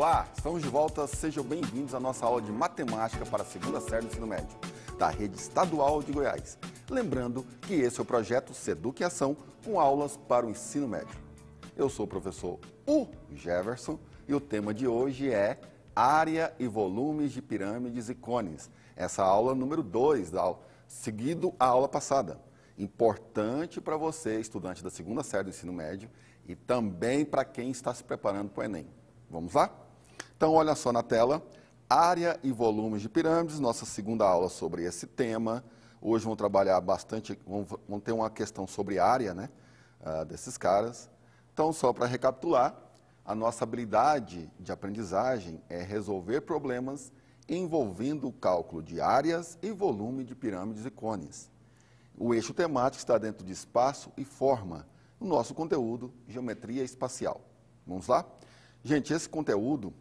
Olá, estamos de volta. Sejam bem-vindos à nossa aula de matemática para a segunda série do ensino médio, da Rede Estadual de Goiás. Lembrando que esse é o projeto Seduc Ação, com aulas para o ensino médio. Eu sou o professor U. Jefferson e o tema de hoje é área e volumes de pirâmides e cones. Essa aula número 2 da aula, seguido a aula passada. Importante para você, estudante da segunda série do ensino médio, e também para quem está se preparando para o Enem. Vamos lá? Então, olha só na tela, área e volumes de pirâmides, nossa segunda aula sobre esse tema. Hoje vamos trabalhar bastante, vamos, vamos ter uma questão sobre área, né, uh, desses caras. Então, só para recapitular, a nossa habilidade de aprendizagem é resolver problemas envolvendo o cálculo de áreas e volume de pirâmides e cones. O eixo temático está dentro de espaço e forma, no nosso conteúdo, geometria espacial. Vamos lá? Gente, esse conteúdo,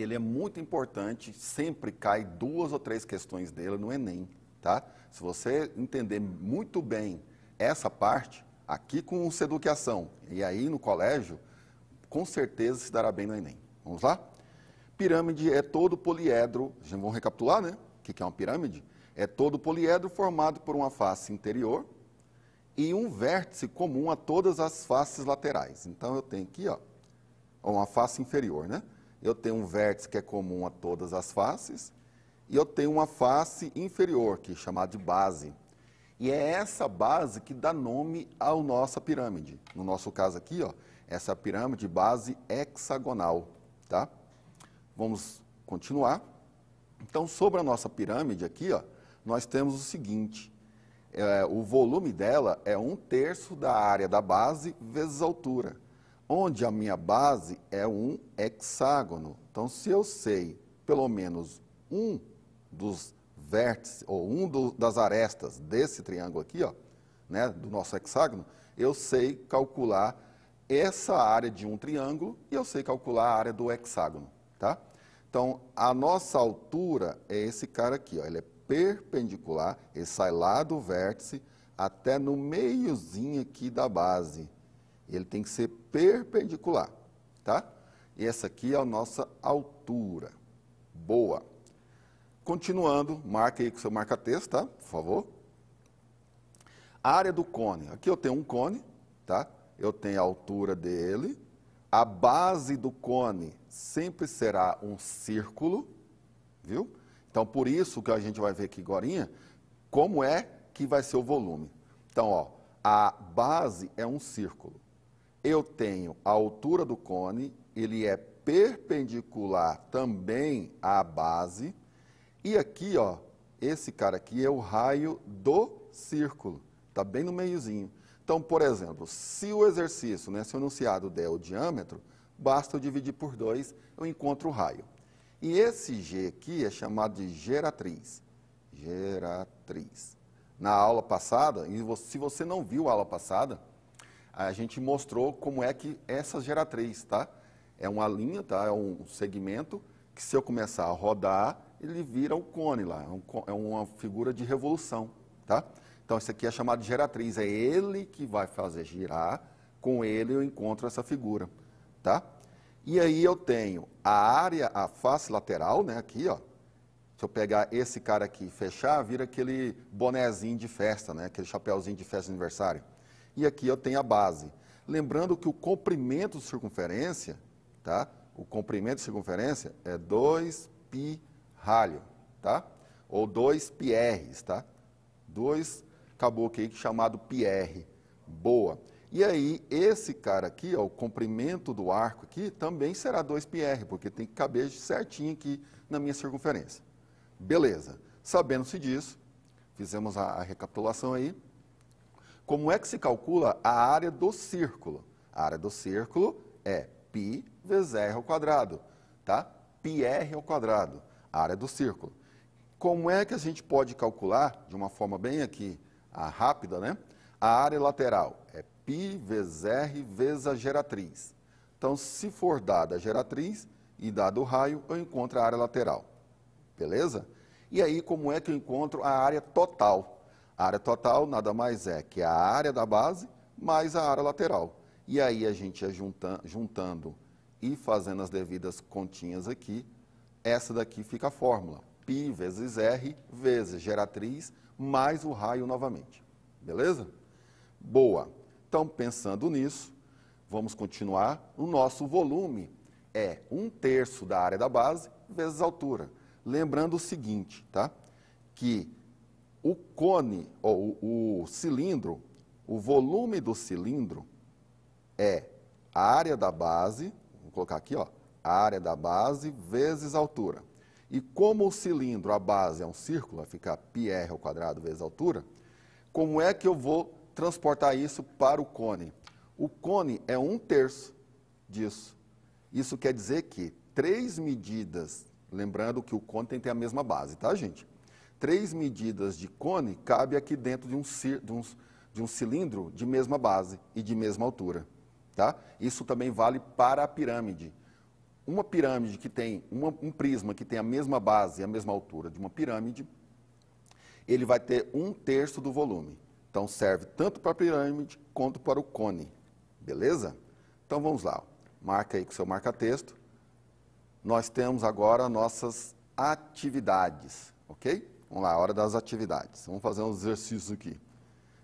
ele é muito importante, sempre cai duas ou três questões dele no Enem, tá? Se você entender muito bem essa parte, aqui com o Seducação e aí no colégio, com certeza se dará bem no Enem. Vamos lá? Pirâmide é todo poliedro, já vamos recapitular, né? O que é uma pirâmide? É todo poliedro formado por uma face interior e um vértice comum a todas as faces laterais. Então eu tenho aqui, ó, uma face inferior, né? Eu tenho um vértice que é comum a todas as faces e eu tenho uma face inferior, que é chamada de base. E é essa base que dá nome à nossa pirâmide. No nosso caso aqui, ó, essa pirâmide base hexagonal, tá? Vamos continuar. Então, sobre a nossa pirâmide aqui, ó, nós temos o seguinte, é, o volume dela é um terço da área da base vezes a altura onde a minha base é um hexágono. Então, se eu sei pelo menos um dos vértices, ou um do, das arestas desse triângulo aqui, ó, né, do nosso hexágono, eu sei calcular essa área de um triângulo e eu sei calcular a área do hexágono, tá? Então, a nossa altura é esse cara aqui, ó, ele é perpendicular, ele sai lá do vértice até no meiozinho aqui da base. Ele tem que ser perpendicular, tá? E essa aqui é a nossa altura. Boa. Continuando, marque aí com seu marca-texto, tá? Por favor. A área do cone. Aqui eu tenho um cone, tá? Eu tenho a altura dele. A base do cone sempre será um círculo, viu? Então, por isso que a gente vai ver aqui agora, como é que vai ser o volume. Então, ó, a base é um círculo eu tenho a altura do cone, ele é perpendicular também à base, e aqui, ó, esse cara aqui é o raio do círculo, está bem no meiozinho. Então, por exemplo, se o exercício, né, se o enunciado der o diâmetro, basta eu dividir por 2, eu encontro o raio. E esse G aqui é chamado de geratriz. Geratriz. Na aula passada, e se você não viu a aula passada, a gente mostrou como é que essa geratriz, tá? É uma linha, tá? É um segmento que se eu começar a rodar, ele vira um cone lá, é, é uma figura de revolução, tá? Então, isso aqui é chamado de geratriz, é ele que vai fazer girar, com ele eu encontro essa figura, tá? E aí eu tenho a área, a face lateral, né, aqui, ó. Se eu pegar esse cara aqui e fechar, vira aquele bonezinho de festa, né, aquele chapéuzinho de festa de aniversário e aqui eu tenho a base. Lembrando que o comprimento de circunferência, tá? O comprimento de circunferência é 2 pi ralho, tá? Ou 2 PRs, tá? 2 caboclo aqui chamado PR. Boa. E aí, esse cara aqui, ó, o comprimento do arco aqui, também será 2πr, porque tem que caber certinho aqui na minha circunferência. Beleza. Sabendo-se disso, fizemos a, a recapitulação aí, como é que se calcula a área do círculo? A área do círculo é π vezes r ao quadrado, tá? πr ao quadrado, a área do círculo. Como é que a gente pode calcular, de uma forma bem aqui, a rápida, né? A área lateral é π vezes r vezes a geratriz. Então, se for dada a geratriz e dado o raio, eu encontro a área lateral. Beleza? E aí, como é que eu encontro a área total? A área total nada mais é que a área da base mais a área lateral. E aí a gente é juntando e fazendo as devidas continhas aqui, essa daqui fica a fórmula. Π vezes R vezes geratriz mais o raio novamente. Beleza? Boa. Então, pensando nisso, vamos continuar. O nosso volume é um terço da área da base vezes a altura. Lembrando o seguinte, tá? Que o cone, ou o cilindro, o volume do cilindro é a área da base, vou colocar aqui, ó, a área da base vezes a altura. E como o cilindro, a base é um círculo, vai ficar πr vezes a altura, como é que eu vou transportar isso para o cone? O cone é um terço disso. Isso quer dizer que três medidas, lembrando que o cone tem que ter a mesma base, tá, gente? Três medidas de cone cabe aqui dentro de um, de um, de um cilindro de mesma base e de mesma altura. Tá? Isso também vale para a pirâmide. Uma pirâmide que tem uma, um prisma que tem a mesma base e a mesma altura de uma pirâmide, ele vai ter um terço do volume. Então serve tanto para a pirâmide quanto para o cone. Beleza? Então vamos lá. Marca aí com seu marca-texto. Nós temos agora nossas atividades, ok? Vamos lá, hora das atividades. Vamos fazer uns exercícios aqui.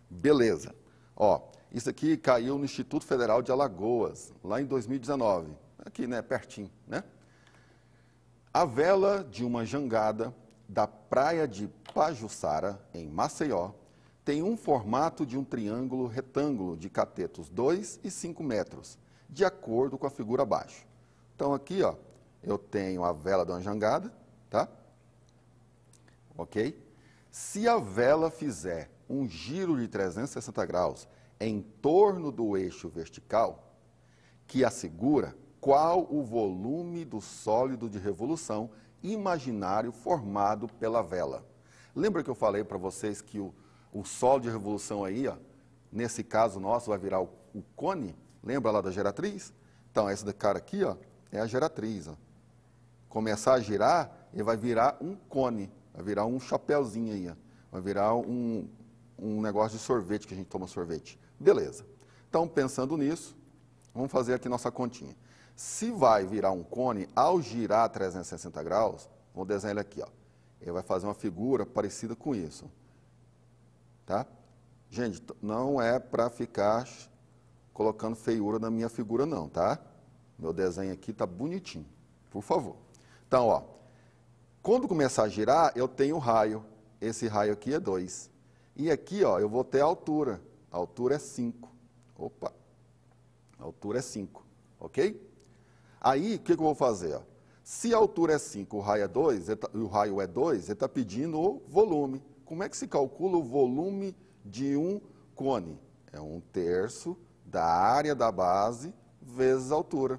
Beleza. Ó, isso aqui caiu no Instituto Federal de Alagoas, lá em 2019. Aqui, né, pertinho, né? A vela de uma jangada da praia de Pajuçara, em Maceió, tem um formato de um triângulo retângulo de catetos 2 e 5 metros, de acordo com a figura abaixo. Então aqui, ó, eu tenho a vela de uma jangada, tá? Ok? Se a vela fizer um giro de 360 graus em torno do eixo vertical, que assegura qual o volume do sólido de revolução imaginário formado pela vela. Lembra que eu falei para vocês que o, o sólido de revolução aí, ó, nesse caso nosso, vai virar o, o, cone? Lembra lá da geratriz? Então, esse cara aqui ó, é a geratriz. Ó. Começar a girar, ele vai virar um cone, vai virar um chapéuzinho aí, ó. vai virar um, um negócio de sorvete que a gente toma sorvete. Beleza. Então, pensando nisso, vamos fazer aqui nossa continha. Se vai virar um cone, ao girar 360 graus, vou desenhar ele aqui, ó. Ele vai fazer uma figura parecida com isso. Tá? Gente, não é para ficar colocando feiura na minha figura, não, tá? Meu desenho aqui tá bonitinho, por favor. Então, ó, quando começar a girar, eu tenho raio. Esse raio aqui é 2. E aqui, ó, eu vou ter a altura. A altura é 5. Opa, a altura é 5, ok? Aí, o que, que, eu vou fazer? Ó? Se a altura é 5, o raio é 2, tá, o raio é 2, ele está pedindo o volume. Como é que se calcula o volume de um cone? É um terço da área da base vezes a altura.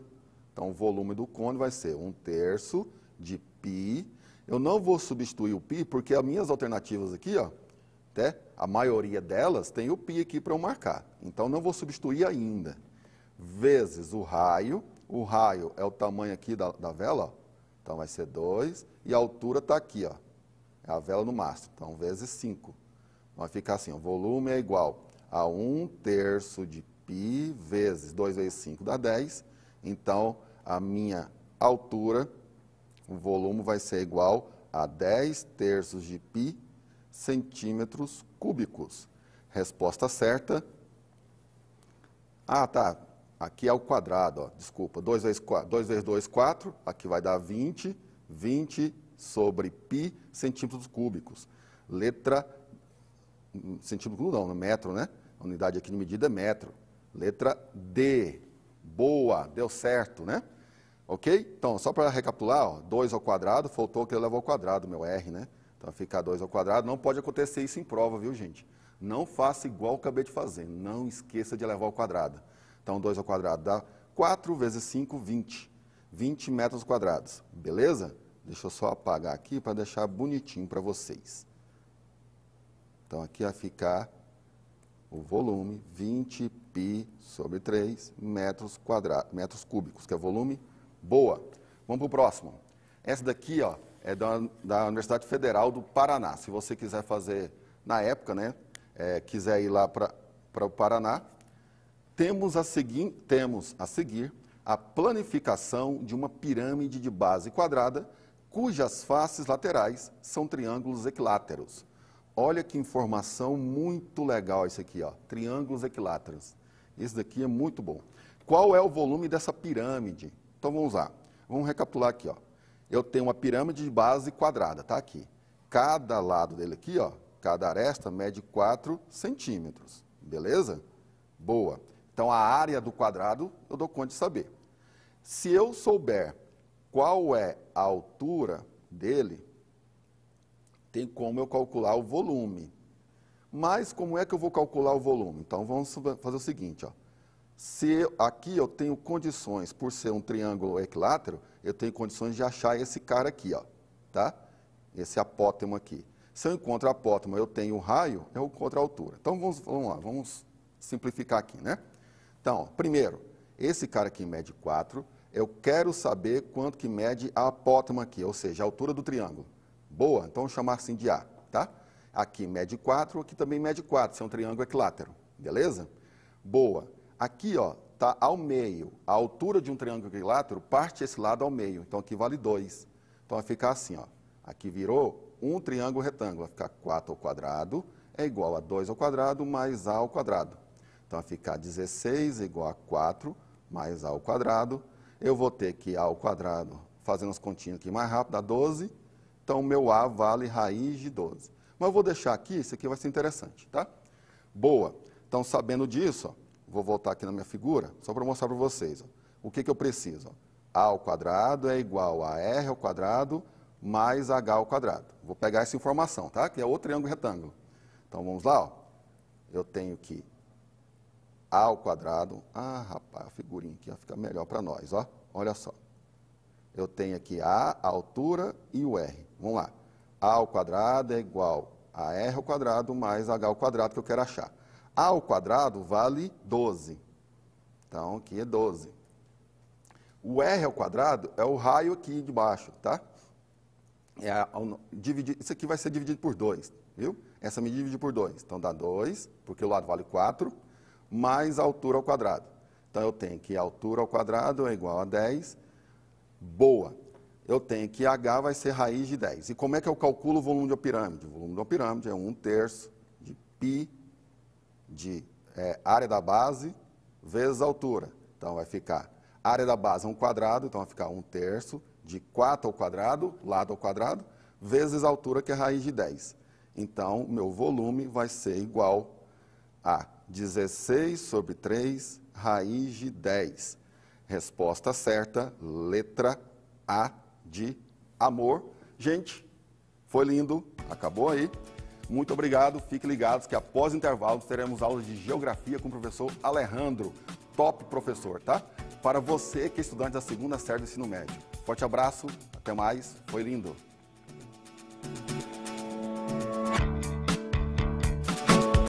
Então, o volume do cone vai ser um terço de π. Eu não vou substituir o pi, porque as minhas alternativas aqui, ó, até a maioria delas tem o pi aqui para eu marcar. Então, não vou substituir ainda. Vezes o raio. O raio é o tamanho aqui da, da vela, ó. Então, vai ser 2. E a altura está aqui, ó. É a vela no mastro. Então, vezes 5. Vai ficar assim, o volume é igual a 1 um terço de pi vezes 2 vezes 5 dá 10. Então, a minha altura o volume vai ser igual a 10 terços de π centímetros cúbicos. Resposta certa. Ah, tá. Aqui é o quadrado, ó. desculpa. 2 vezes, 4, 2 vezes 2, 4. Aqui vai dar 20. 20 sobre π centímetros cúbicos. Letra. Centímetro não, metro, né? A unidade aqui de medida é metro. Letra D. Boa, deu certo, né? Ok? Então, só para recapitular, ó, 2 ao quadrado, faltou que ele levou ao quadrado, meu R, né? Então, ficar 2 ao quadrado. Não pode acontecer isso em prova, viu, gente? Não faça igual eu acabei de fazer. Não esqueça de levar ao quadrado. Então, 2 ao quadrado dá 4 vezes 5, 20. 20 metros quadrados. Beleza? Deixa eu só apagar aqui para deixar bonitinho para vocês. Então, aqui vai ficar o volume 20 pi sobre 3 metros, quadrados, metros cúbicos, que é volume. Boa. Vamos para o próximo. Essa daqui, ó, é da, da Universidade Federal do Paraná. Se você quiser fazer, na época, né, é, quiser ir lá para o Paraná, temos a, seguir, temos a seguir a planificação de uma pirâmide de base quadrada cujas faces laterais são triângulos equiláteros. Olha que informação muito legal isso aqui, ó, triângulos equiláteros. Esse daqui é muito bom. Qual é o volume dessa pirâmide? Então vamos lá. Vamos recapitular aqui, ó. Eu tenho uma pirâmide de base quadrada, tá aqui. Cada lado dele aqui, ó, cada aresta mede 4 centímetros. Beleza? Boa. Então a área do quadrado eu dou conta de saber. Se eu souber qual é a altura dele, tem como eu calcular o volume. Mas como é que eu vou calcular o volume? Então vamos fazer o seguinte, ó. Se eu, aqui eu tenho condições, por ser um triângulo equilátero, eu tenho condições de achar esse cara aqui, ó, tá? Esse apótemo aqui. Se eu encontro apótemo, eu tenho raio, eu encontro a altura. Então vamos, vamos lá, vamos simplificar aqui, né? Então, primeiro, esse cara aqui mede 4, eu quero saber quanto que mede a apótema aqui, ou seja, a altura do triângulo. Boa, então vamos chamar assim de A, tá? Aqui mede 4, aqui também mede 4, se é um triângulo equilátero, beleza? Boa. Aqui, ó, tá ao meio. A altura de um triângulo equilátero parte esse lado ao meio, então aqui vale 2. Então vai ficar assim, ó. Aqui virou um triângulo retângulo, vai ficar 4 ao quadrado é igual a 2 ao quadrado mais A ao quadrado. Então vai ficar 16 igual a 4 mais A ao quadrado. Eu vou ter que A ao quadrado, fazendo as continhas aqui mais rápido, dá 12. Então meu A vale raiz de 12. Mas eu vou deixar aqui, isso aqui vai ser interessante, tá? Boa. Então sabendo disso, ó, vou voltar aqui na minha figura, só para mostrar para vocês. Ó, o que, que eu preciso? A ao quadrado é igual a R ao quadrado mais H ao quadrado. Vou pegar essa informação, tá? Que é outro triângulo retângulo. Então vamos lá, ó. Eu tenho que A ao quadrado. Ah, rapaz, a figurinha aqui fica melhor para nós, ó. Olha só. Eu tenho aqui A, a altura e o R. Vamos lá. A ao quadrado é igual a R ao quadrado mais H ao quadrado que eu quero achar. A ao quadrado vale 12. Então, aqui é 12. O R ao quadrado é o raio aqui de baixo, tá? É a, dividir, isso aqui vai ser dividido por 2, viu? Essa me divide por 2. Então, dá 2, porque o lado vale 4, mais a altura ao quadrado. Então, eu tenho que a altura ao quadrado é igual a 10. Boa. Eu tenho que H vai ser raiz de 10. E como é que eu calculo o volume de uma pirâmide? O volume de uma pirâmide é 1 terço de π de é, área da base vezes altura. Então, vai ficar área da base é um quadrado, então vai ficar 1 terço de 4 ao quadrado, lado ao quadrado, vezes a altura, que é raiz de 10. Então, meu volume vai ser igual a 16 sobre 3 raiz de 10. Resposta certa, letra A de amor. Gente, foi lindo, acabou aí. Muito obrigado, fiquem ligados que após o intervalo teremos aulas de geografia com o professor Alejandro, top professor, tá? Para você que é estudante da segunda série do ensino médio. Forte abraço, até mais, foi lindo.